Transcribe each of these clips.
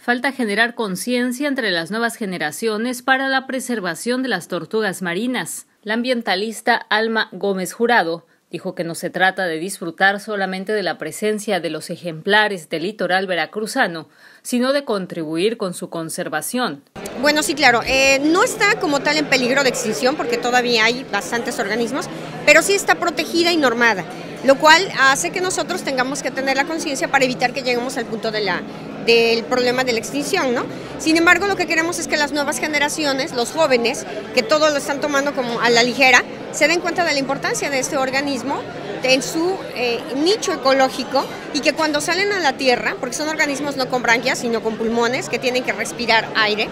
Falta generar conciencia entre las nuevas generaciones para la preservación de las tortugas marinas. La ambientalista Alma Gómez Jurado dijo que no se trata de disfrutar solamente de la presencia de los ejemplares del litoral veracruzano, sino de contribuir con su conservación. Bueno, sí, claro, eh, no está como tal en peligro de extinción porque todavía hay bastantes organismos, pero sí está protegida y normada, lo cual hace que nosotros tengamos que tener la conciencia para evitar que lleguemos al punto de la, del problema de la extinción, ¿no? Sin embargo, lo que queremos es que las nuevas generaciones, los jóvenes, que todo lo están tomando como a la ligera, se den cuenta de la importancia de este organismo en su eh, nicho ecológico y que cuando salen a la tierra, porque son organismos no con branquias, sino con pulmones que tienen que respirar aire,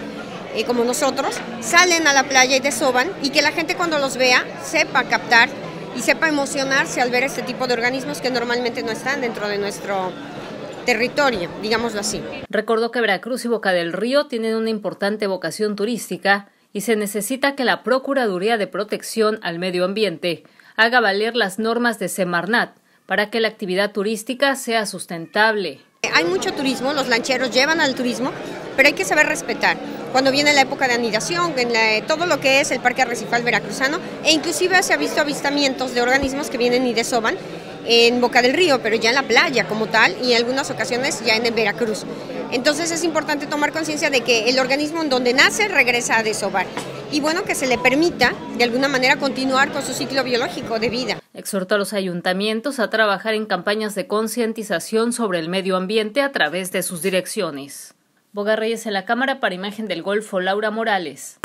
eh, como nosotros, salen a la playa y desoban y que la gente cuando los vea sepa captar y sepa emocionarse al ver este tipo de organismos que normalmente no están dentro de nuestro territorio, digámoslo así. Recordó que Veracruz y Boca del Río tienen una importante vocación turística y se necesita que la Procuraduría de Protección al Medio Ambiente haga valer las normas de Semarnat para que la actividad turística sea sustentable. Hay mucho turismo, los lancheros llevan al turismo, pero hay que saber respetar. Cuando viene la época de anidación, en todo lo que es el Parque Arrecifal Veracruzano, e inclusive se ha visto avistamientos de organismos que vienen y desoban en Boca del Río, pero ya en la playa como tal y en algunas ocasiones ya en Veracruz. Entonces es importante tomar conciencia de que el organismo en donde nace regresa a desovar y bueno, que se le permita de alguna manera continuar con su ciclo biológico de vida. Exhorta a los ayuntamientos a trabajar en campañas de concientización sobre el medio ambiente a través de sus direcciones. Boga Reyes en la Cámara para Imagen del Golfo, Laura Morales.